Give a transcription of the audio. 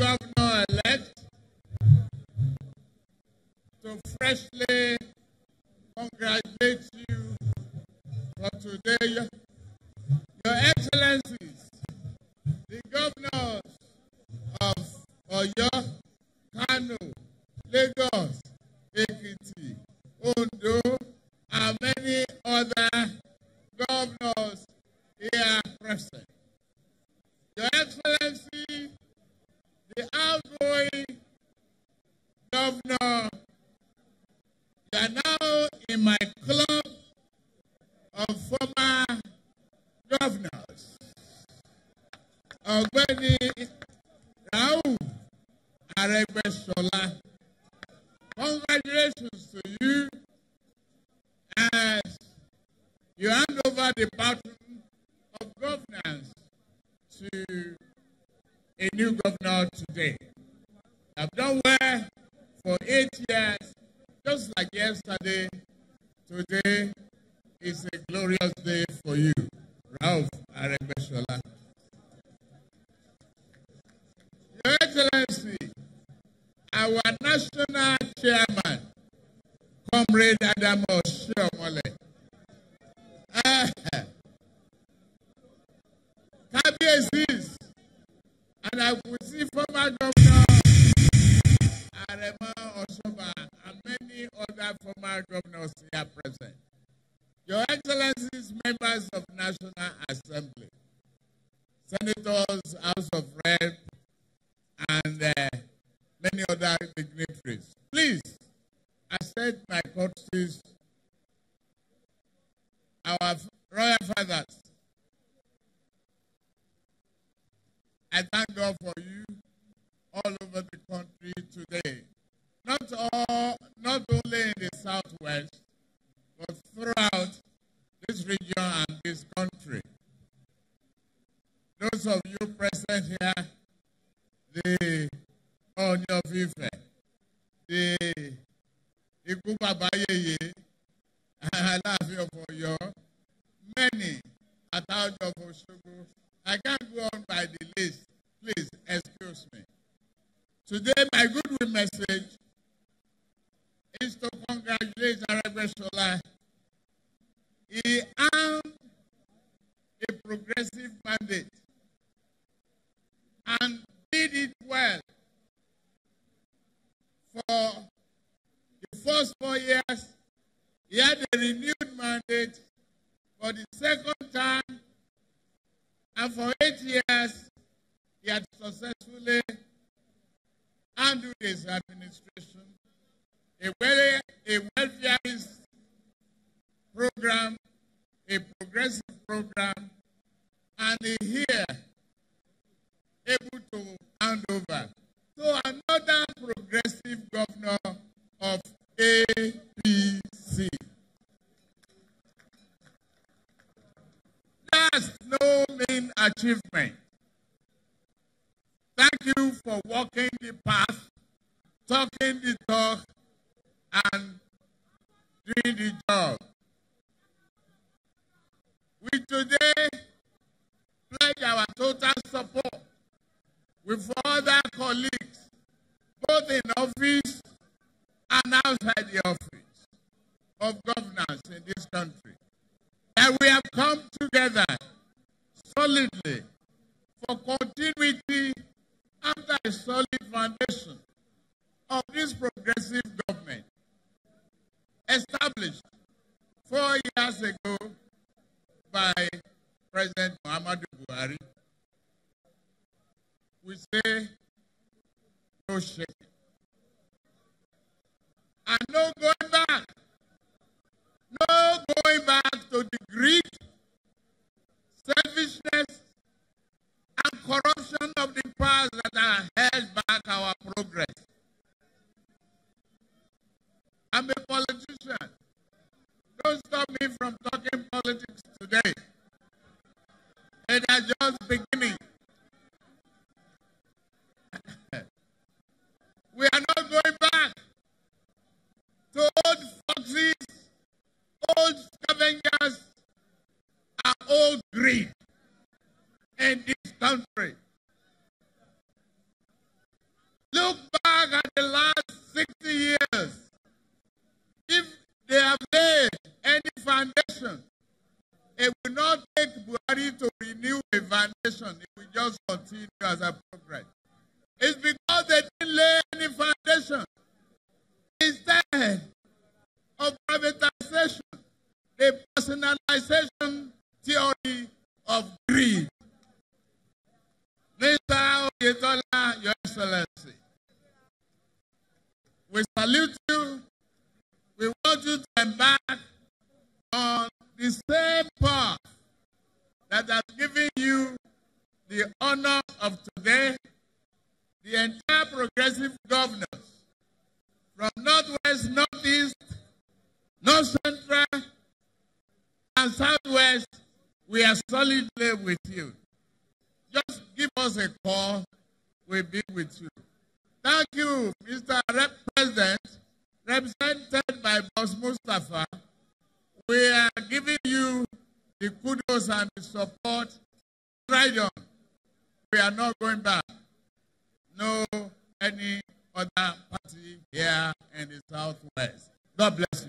governor elect to freshly congratulate you for today. In my club of former governors. Ọ̀gbẹ́ni Rauf Arẹ́gbẹ́ṣọlá, congratulations to you as you hand over the baton of governance to a new governor today. I've done well for eight years, just like yesterday. Today is a glorious day for you, Rauf Aregbesola. Your Excellency, our national chairman, Comrade Adams Oshiomhole. Ah, Kábíyèsí, governors here present. Your Excellencies, members of National Assembly, senators, House of Rep, and uh, many other dignitaries, please accept my courtesies. Our royal fathers, I thank God for you all over the country today. Not all, not only in the southwest, but throughout this region and this country. Those of you present here, the Ooni of Ife, the Yèyé, Aláàfin of Ọ̀yọ́, many Àtàwọ̀jọ of Òṣogbo. I can't go on by the list. Please excuse me. Today, my goodwill message is to congratulate Aregbesola. He earned a progressive mandate and did it well for the first four years. He had a renewed mandate for the second time, and for eight years, he had successfully handled his administration. A very a welfare program, a progressive program, and here able to hand over to another progressive governor of APC. That's no mean achievement. Thank you for walking the path, talking the talk, and doing the job. We today pledge our total support with other colleagues, both in office and outside the office of governance in this country. And we have come together solidly for continuity under a solid foundation of this progressive government established four years ago by President Muhammadu Buhari. We say no shaking. And no going corruption of the past that are held back our progress. I'm a politician. Don't stop me from talking politics today. Look back at the last 60 years. If they have laid any foundation, it will not take Buhari to renew a foundation. It will just continue as a progress. It's because they didn't lay any foundation. Instead of privatization, the personalization theory of greed. Mr. Oyetola, Your Excellency, we salute you. We want you to embark on the same path that has given you the honor of today, the entire progressive governors from northwest, northeast, north central, and southwest, we are solidly with you. Just give us a call, we'll be with you. Thank you, Mr. Rep represented by Boss Mustapha. We are giving you the kudos and the support. Right on. We are not going back. No any other party here in the Southwest. God bless